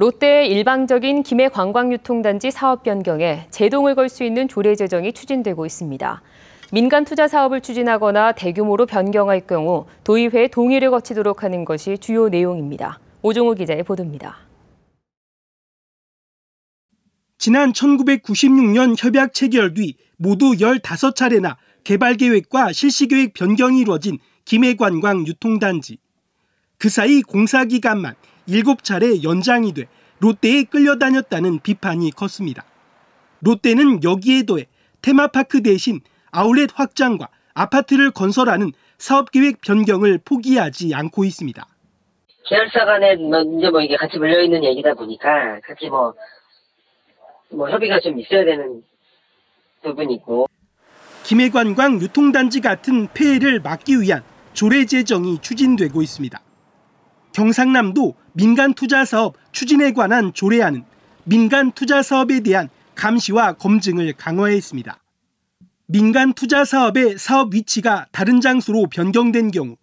롯데의 일방적인 김해 관광유통단지 사업 변경에 제동을 걸 수 있는 조례 제정이 추진되고 있습니다. 민간 투자 사업을 추진하거나 대규모로 변경할 경우 도의회 동의를 거치도록 하는 것이 주요 내용입니다. 오종우 기자의 보도입니다. 지난 1996년 협약 체결 뒤 모두 15차례나 개발 계획과 실시 계획 변경이 이루어진 김해관광 유통단지. 그 사이 공사 기간만 7차례 연장이 돼 롯데에 끌려다녔다는 비판이 컸습니다. 롯데는 여기에 더해 테마파크 대신 아울렛 확장과 아파트를 건설하는 사업 계획 변경을 포기하지 않고 있습니다. 계열사 간에 뭐 이제 뭐 이게 같이 물려 있는 얘기다 보니까 같이 뭐, 뭐 협의가 좀 있어야 되는 부분이 있고. 김해관광 유통단지 같은 폐해를 막기 위한 조례 제정이 추진되고 있습니다. 경상남도 민간 투자 사업 추진에 관한 조례안은 민간 투자 사업에 대한 감시와 검증을 강화했습니다. 민간 투자 사업의 사업 위치가 다른 장소로 변경된 경우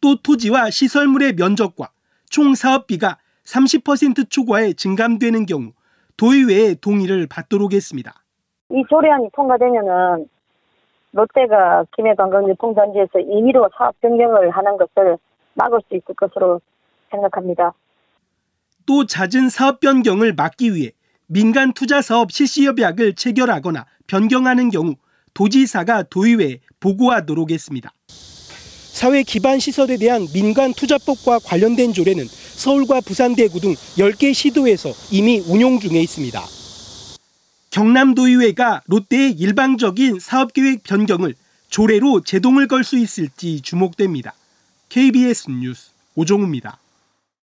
또 토지와 시설물의 면적과 총 사업비가 30% 초과에 증감되는 경우 도의회의 동의를 받도록 했습니다. 이 조례안이 통과되면은 롯데가 김해관광유통단지에서 임의로 사업 변경을 하는 것을 막을 수 있을 것으로 생각합니다. 또 잦은 사업 변경을 막기 위해 민간 투자 사업 실시 협약을 체결하거나 변경하는 경우 도지사가 도의회에 보고하도록 했습니다. 사회 기반 시설에 대한 민간 투자법과 관련된 조례는 서울과 부산 대구 등 10개 시도에서 이미 운용 중에 있습니다. 경남도의회가 롯데의 일방적인 사업계획 변경을 조례로 제동을 걸 수 있을지 주목됩니다. KBS 뉴스 오종우입니다.